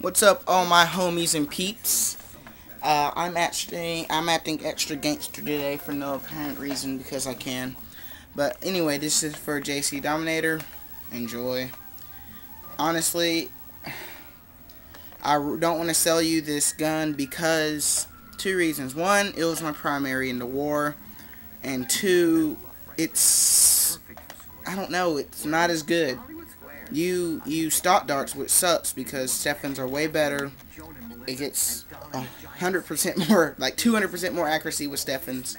What's up, all my homies and peeps? Uh, I'm actually I'm acting extra gangster today for no apparent reason because I can. But anyway, this is for JC Dominator. Enjoy. Honestly, I don't want to sell you this gun because two reasons. One, it was my primary in the war, and two, it's I don't know, it's not as good. You use stock darts, which sucks because Stefans are way better. It gets 100% more, like 200% more accuracy with Stefans.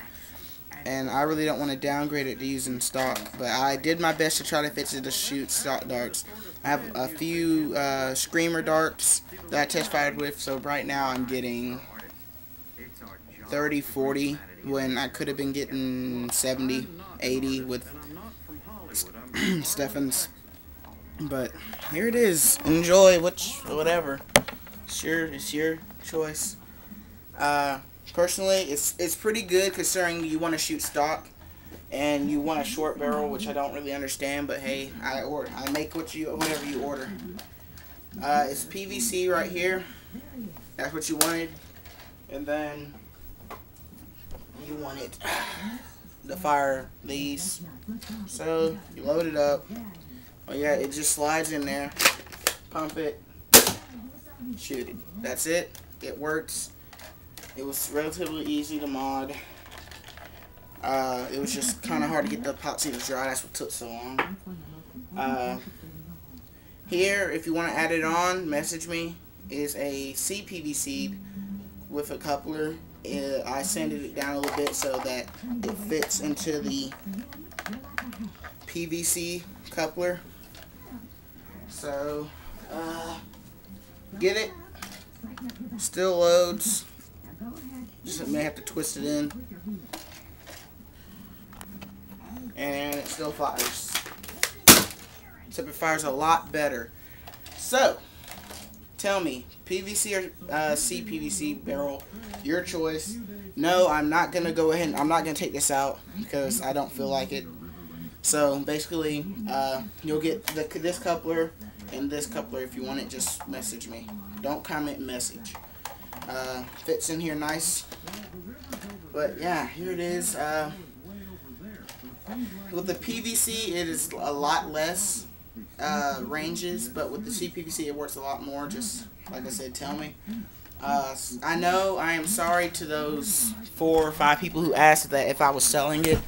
And I really don't want to downgrade it to using stock. But I did my best to try to fix it to shoot stock darts. I have a few uh, Screamer darts that I test fired with. So right now I'm getting 30, 40 when I could have been getting 70, 80 with Stefans. But here it is. Enjoy which whatever. It's your it's your choice. Uh, personally, it's it's pretty good considering you want to shoot stock and you want a short barrel, which I don't really understand. But hey, I order I make what you whatever you order. Uh, it's PVC right here. That's what you wanted, and then you wanted to fire these. So you load it up. Oh yeah, it just slides in there. Pump it. Shoot it. That's it. It works. It was relatively easy to mod. Uh, it was just kind of hard to get the epoxy to dry. That's what took so long. Uh, here, if you want to add it on, message me. Is a CPVC with a coupler. Uh, I sanded it down a little bit so that it fits into the PVC coupler. So, uh, get it. Still loads. Just may have to twist it in. And it still fires. Except it fires a lot better. So, tell me, PVC or uh, CPVC barrel, your choice. No, I'm not going to go ahead I'm not going to take this out because I don't feel like it. So, basically, uh, you'll get the, this coupler and this coupler if you want it, just message me. Don't comment, message. Uh, fits in here nice. But yeah, here it is. Uh, with the PVC, it is a lot less uh, ranges, but with the CPVC, it works a lot more. Just like I said, tell me. Uh, I know I am sorry to those four or five people who asked that if I was selling it.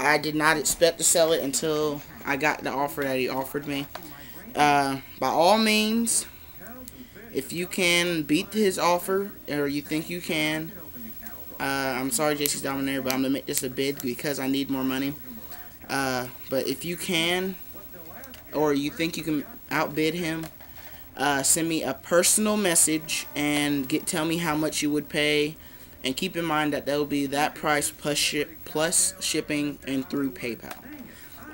I did not expect to sell it until I got the offer that he offered me. Uh, by all means, if you can beat his offer, or you think you can, uh, I'm sorry, JC Dominator, but I'm going to make this a bid because I need more money. Uh, but if you can, or you think you can outbid him, uh, send me a personal message and get tell me how much you would pay. And keep in mind that will be that price plus, ship, plus shipping and through PayPal.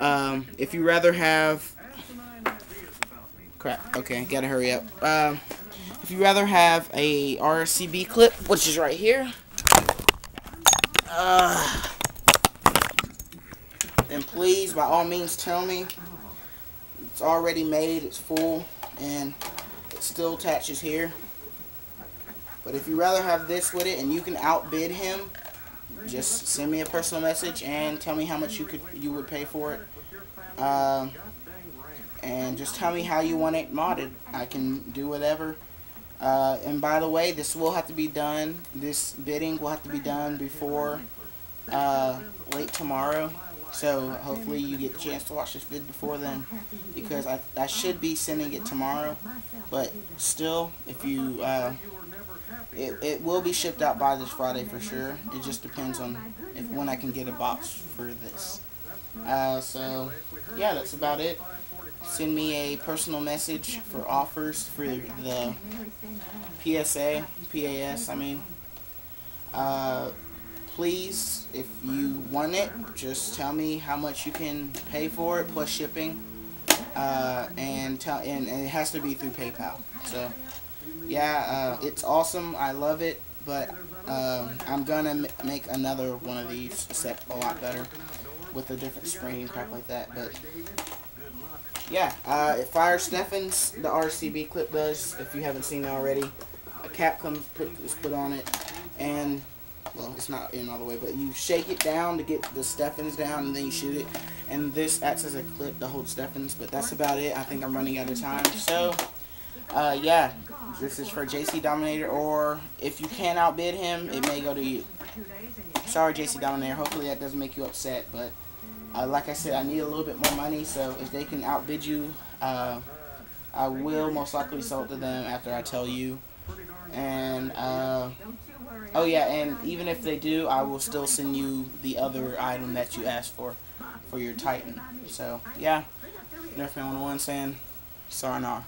Um, if you rather have crap. Okay, gotta hurry up. Um, if you rather have a RCB clip, which is right here, uh, then please, by all means, tell me. It's already made, it's full, and it still attaches here. But if you rather have this with it and you can outbid him, just send me a personal message and tell me how much you could you would pay for it. Um, and just tell me how you want it modded. I can do whatever. Uh, and by the way, this will have to be done, this bidding will have to be done before uh, late tomorrow. So hopefully you get a chance to watch this vid before then because I, I should be sending it tomorrow. But still, if you, uh, it, it will be shipped out by this Friday for sure. It just depends on if when I can get a box for this. Uh, so, yeah, that's about it send me a personal message for offers for the PSA, PAS, I mean. Uh, please, if you want it, just tell me how much you can pay for it plus shipping. Uh, and, tell, and, and, it has to be through PayPal. So, yeah, uh, it's awesome. I love it. But uh, I'm to make another one of these, except a lot better with a different spring and crap like that. But yeah, uh, it fires Stefans. The RCB clip does. If you haven't seen it already, a cap comes put is put on it, and well, it's not in all the way, but you shake it down to get the Stefans down, and then you shoot it. And this acts as a clip to hold Stefans, but that's about it. I think I'm running out of time, so. Uh, yeah, this is for JC Dominator, or if you can't outbid him, it may go to you. Sorry, JC Dominator. Hopefully that doesn't make you upset, but uh, like I said, I need a little bit more money, so if they can outbid you, uh, I will most likely sell it to them after I tell you. And, uh, oh yeah, and even if they do, I will still send you the other item that you asked for, for your Titan. So, yeah, Nerfman 101 saying, sayonara.